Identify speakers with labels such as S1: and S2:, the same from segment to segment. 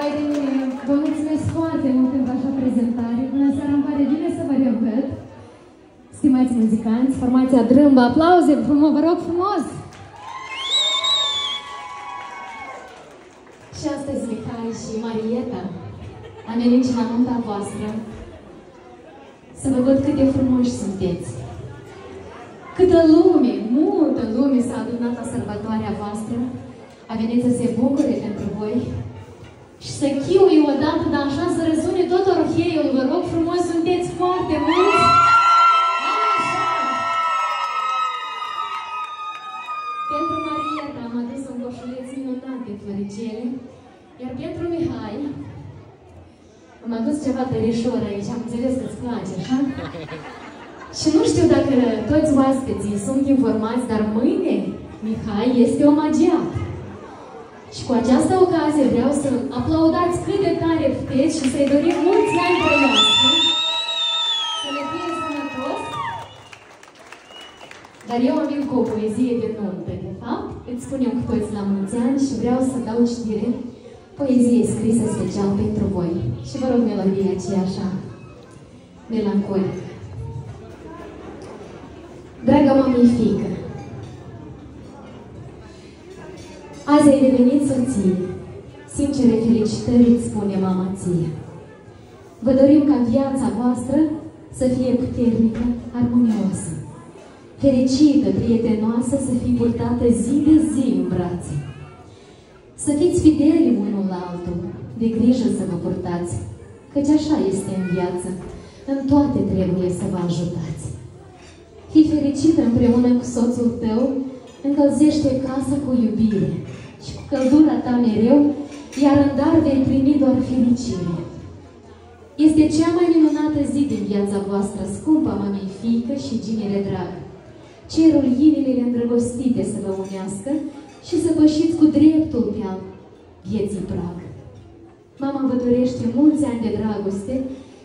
S1: Vai de mine, vă mulțumesc foarte mult pentru așa prezentare. Bună seara, îmi pare bine să vă revăd. Stimați muzicanți, formația Drâmba, aplauze, frumos, vă rog frumos! Și astăzi Mihai și Marieta am venit și la nunta voastră să vă văd cât de frumoși sunteți. Câtă lume, multă lume s-a adunat la sărbătoarea voastră, a venit să se bucure pentru voi și să chiui odată, dar așa să răzune tot orheiul. Vă rog frumos, sunteți foarte mulți. Așa. Pentru Marieta am adus un coșuleț minunat de floricele, iar pentru Mihai am adus ceva tărișor aici, am înțeles că îți place, așa? Și nu știu dacă toți oaspeții sunt informați, dar mâine Mihai este omagiat. Și cu această ocazie vreau să aplaudați cât de tare puteți și să-i dorim mulți ani trăiască, să le fie sănătos. Dar eu am venit cu o poezie de nuntă, de fapt. Îți spunem cu toți la mulți ani și vreau să dau știre poezie scrisă special pentru voi. Și vă rog melodia aceea așa, melancolică. Dragă mamifică, Azi ai devenit soție. Sincere felicitări îți spune mama ție. Vă dorim ca viața voastră să fie puternică, armonioasă, fericită, prietenoasă, să fie purtată zi de zi în brațe. Să fiți fideli unul la altul, de grijă să vă purtați, căci așa este în viață, în toate trebuie să vă ajutați. Fii fericită împreună cu soțul tău, încălzește casa cu iubire, și cu căldura ta mereu, iar în dar vei primi doar fericire. Este cea mai minunată zi din viața voastră, scumpa mamei fiică și ginere dragă. Cerul inimile îndrăgostite să vă unească și să pășiți cu dreptul pe al vieții prag. Mama vă dorește mulți ani de dragoste,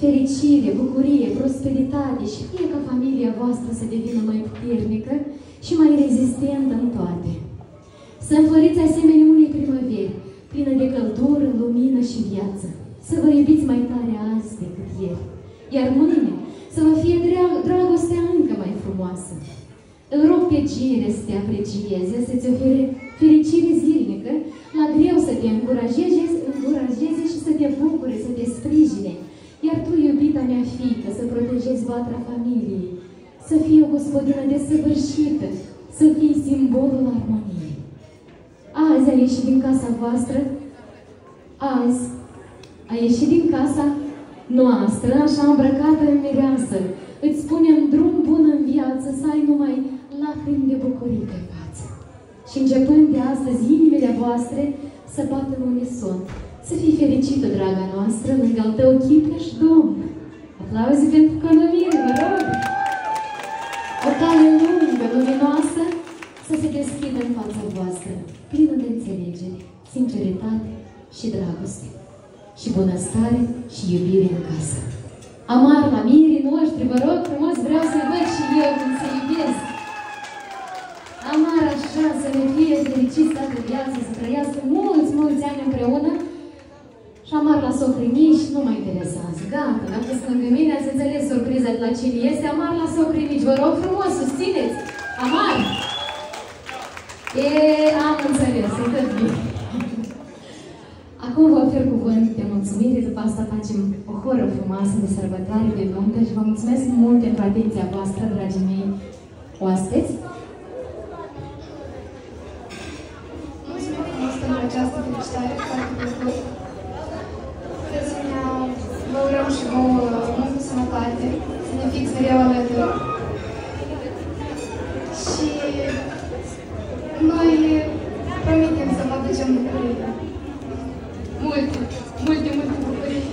S1: fericire, bucurie, prosperitate și fie ca familia voastră să devină mai puternică și mai rezistentă în toate. Să înfloriți asemenea unei primăveri, plină de căldură, lumină și viață. Să vă iubiți mai tare azi decât ieri. Iar mâine să vă fie dragostea încă mai frumoasă. Îl rog pe gire să te aprecieze, să-ți ofere fericire zilnică, la greu să te încurajeze, încurajeze și să te bucure, să te sprijine. Iar tu, iubita mea fiică, să protejezi vatra familiei, să fii o gospodină desăvârșită, să fii simbolul armoniei. Azi ai ieșit din casa voastră, azi ai ieșit din casa noastră, așa îmbrăcată în mireasă. Îți spunem drum bun în viață, să ai numai lacrimi de bucurie pe față. Și începând de astăzi, inimile voastre să bată în unison. Să fii fericită, draga noastră, lângă al tău și domn. Aplauze pentru economie, vă rog! O cale lungă, luminoasă, să se deschidă în fața voastră plină de înțelegere, sinceritate și dragoste, și bunăstare și iubire în casă. Amar la mirii noștri, vă rog frumos, vreau să-i văd și eu cum se iubesc. Amar așa, să ne fie fericiți toată viața, să trăiască mulți, mulți ani împreună. Și amar la socrii mici, nu mai interesează. Gata, am pus lângă mine, ați înțeles surpriza de la cine este. Amar la socrii mici, vă rog frumos, susțineți! Amar! E, am înțeles, sunt bine. Acum vă ofer cuvânt de mulțumire, după asta facem o horă frumoasă de sărbătoare de nuntă și vă mulțumesc mult pentru atenția voastră, dragii mei oaspeți.
S2: Mulțumim frumos pentru această felicitare, foarte plăcut. De asemenea, vă urăm și vouă multă sănătate, să ne fiți mereu alături. Și noi promitem să vă aducem bucurii. Multe, multe, multe bucurii.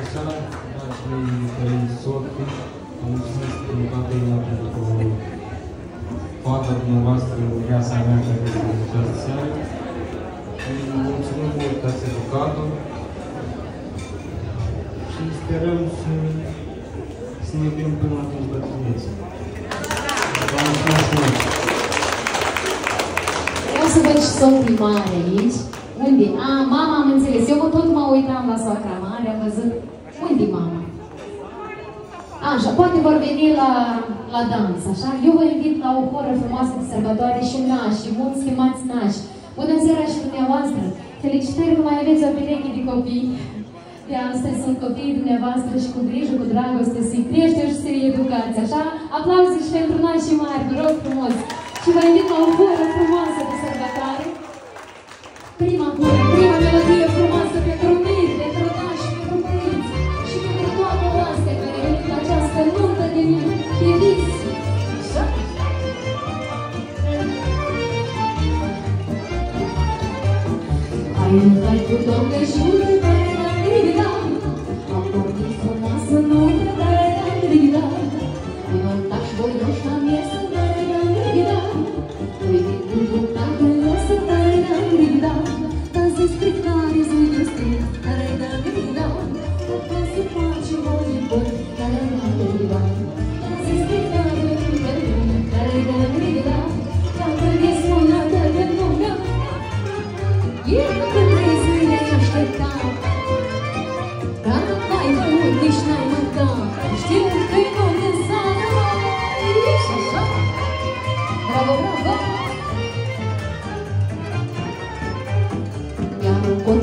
S3: Așa, dragii mei socri, vă mulțumesc din toată inima pentru toată dumneavoastră în viața mea care este în această seară. Și mulțumim mult că ați educat-o și sperăm să să ne iubim până la bătrânețe. Vă mulțumesc mult!
S1: să văd și socrii mare aici. Unde? A, mama am înțeles. Eu tot mă uitam la soacra mare, am văzut. Unde mama? Așa, poate vor veni la, la dans, așa? Eu vă invit la o horă frumoasă de sărbătoare și nași, și mulți stimați nași. Bună seara și dumneavoastră! Felicitări că mai aveți o pereche de copii. De astăzi sunt copiii dumneavoastră și cu grijă, cu dragoste, să-i crește și să-i educați, așa? Aplauze și pentru nașii mari, vă rog frumos! Și vă invit la o horă frumoasă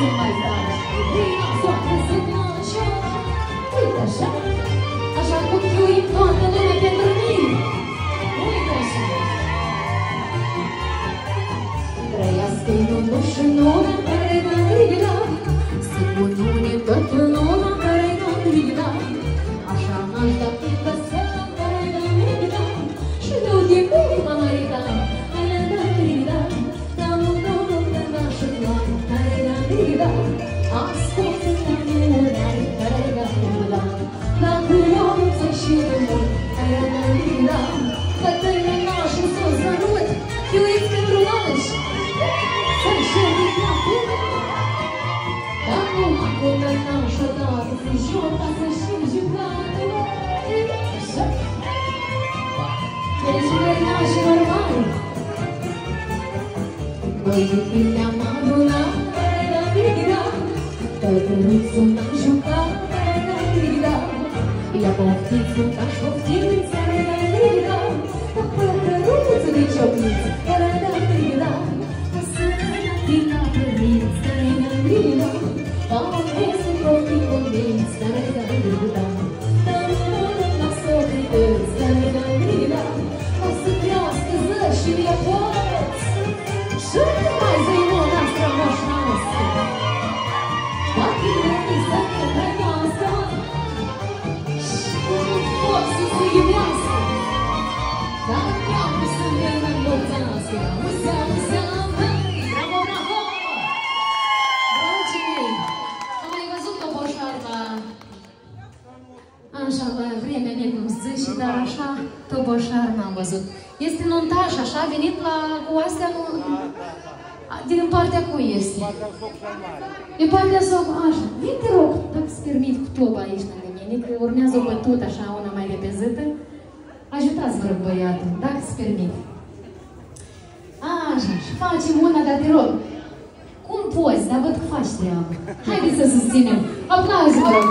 S1: să mai faci? Prima soartă să faci Uite așa, așa cum iubim toată lumea pentru mine. Uite așa. Trăiască Ionul și Nora care n-a ridicat Bởi vì mình đã máu đôi lá Hãy là biết gì đó Đời thường mình Și nu mai zăimă noastră moșnoasă Dacă vrei să ne trăiască Și cum pot să se iubească Dar vreau să ne înălțească Auzi, auzi, auzi, bravo, bravo! Dragii mei, am mai văzut o boșarmă Așa, la vremea necumziși, dar așa, toboșarmă am văzut. Este nuntaș, așa, a venit la, cu astea, nu, din partea cui este? Din partea sau, așa, vin te rog, dacă îți permit cu toba aici lângă mine, că urmează o bătută, așa, una mai repezită. Ajutați, vă rog, băiatul, dacă îți permit. Așa, și facem una, dar te rog, cum poți, dar văd că faci treabă. Haideți să susținem. Aplauze, vă rog.